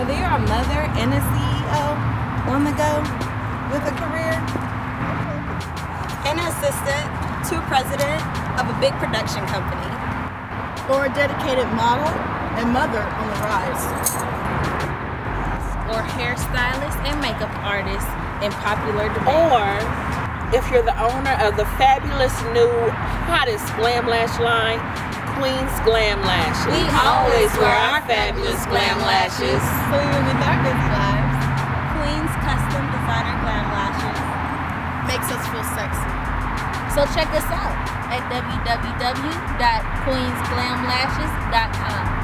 Whether you're a mother and a CEO on the go with a career, an assistant to president of a big production company, or a dedicated model and mother on the rise, or hairstylist and makeup artist in popular demand. Or if you're the owner of the fabulous new hottest glam lash line, Queen's Glam Lashes. We always wear our fabulous glam lashes. So you're with our busy lives. Queen's custom designer glam lashes. makes us feel sexy. So check us out at www.queensglamlashes.com.